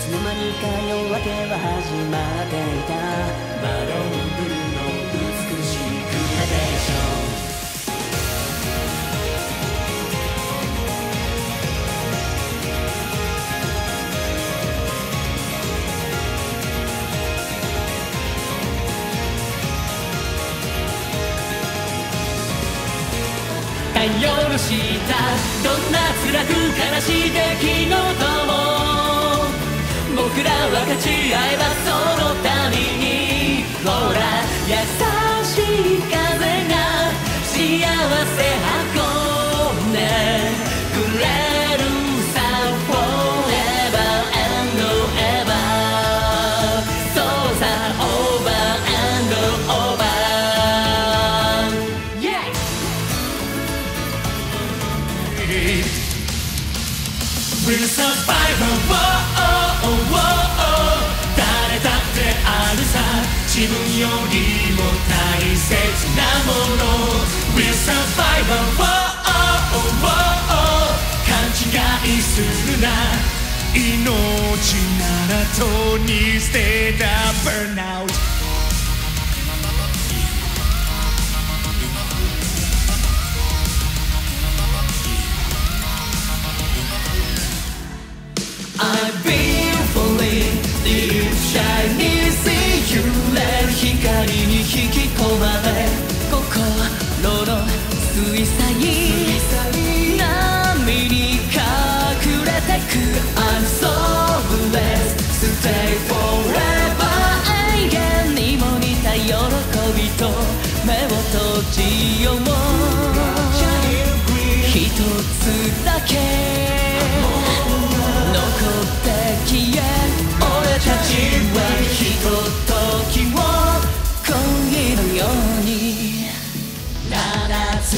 つの間にか夜明けは始まっていたマロンブルーの美しいグラデーション太陽の下どんな辛く悲しい出来事も僕ら分かち合えばその度にほら優しい風が幸せ運んでくれるさ Forever and ever そうさ Over and over Yeah! We're survivor 誰だってあるさ。自分よりも大切なもの。We're survivor 勘違いするな。命ならとに捨てた Burnout 水彩。波に隠れてく。I'm so blessed Stay forever 永遠にも似た喜びと。目を閉じよう。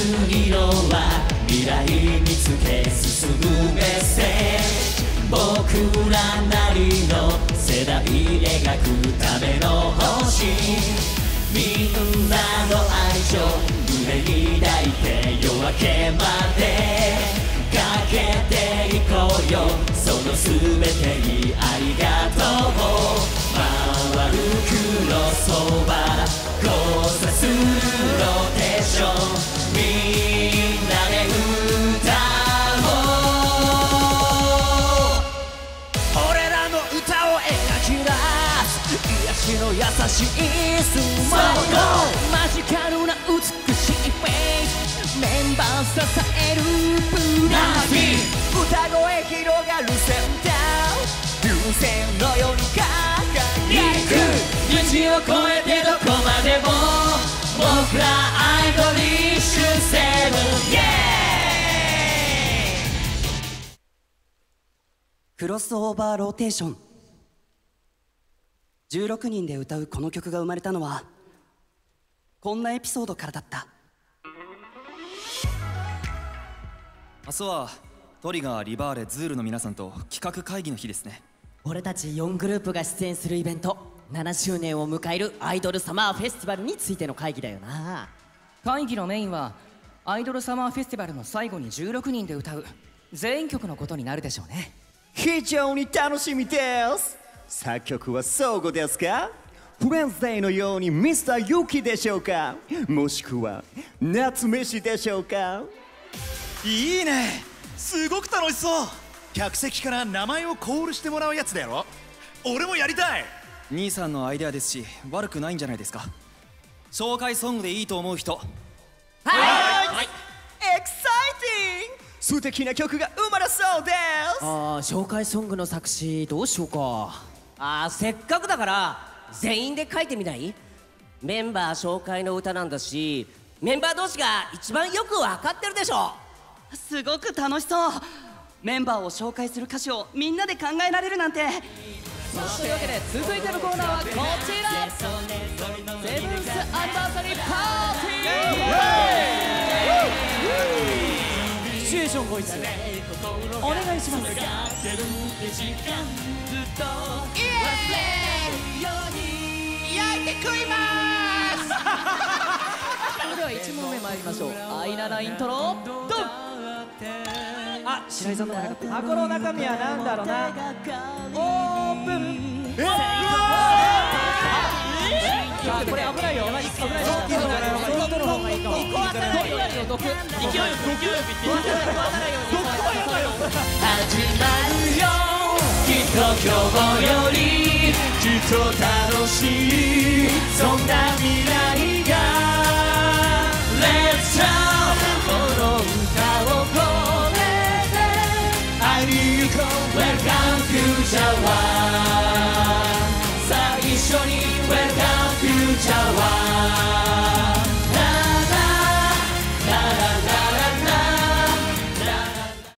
色は未来につけ進むメッセージ僕らなりの世代描くための星みんなの愛情。胸に抱いて夜明けまでかけていこうよ。その全てにありがとう。回るクロス優しいスマイルマジ。カルな美しいフェイスメンバー支えるブラピ歌声広がるセンター流星のように輝く道を越えてどこまでも僕らアイドリッシュセブンイエーイクロスオーバーローテーション16人で歌うこの曲が生まれたのはこんなエピソードからだった。明日は TRIGGER、Re:vale、ŹOOĻ の皆さんと企画会議の日ですね。俺たち4グループが出演するイベント7周年を迎えるアイドルサマーフェスティバルについての会議だよな。会議のメインはアイドルサマーフェスティバルの最後に16人で歌う全員曲のことになるでしょうね。非常に楽しみです作曲は相互ですか？フレンズデーのようにミスターユキでしょうか？もしくは夏飯でしょうか？いいね。すごく楽しそう。客席から名前をコールしてもらうやつだよ。俺もやりたい。兄さんのアイデアですし悪くないんじゃないですか？紹介ソングでいいと思う人。エクサイティング素敵な曲が生まれそうです。あー紹介ソングの作詞どうしようかあーせっかくだから全員で書いてみない？メンバー紹介の歌なんだしメンバー同士が一番よく分かってるでしょ。すごく楽しそう。メンバーを紹介する歌詞をみんなで考えられるなんて。というわけで続いてのコーナーはこちら。セブンスアニバーサリーーティーションボイスお願いします。焼いて食います。それでは1問目参りましょうアイナナイントロドンあ白井さんの前が箱の中身は何だろうなオープン危ない当たらないよ。うに勢いく始まるよ。きっと今日よ。りきっと楽しいそんな未来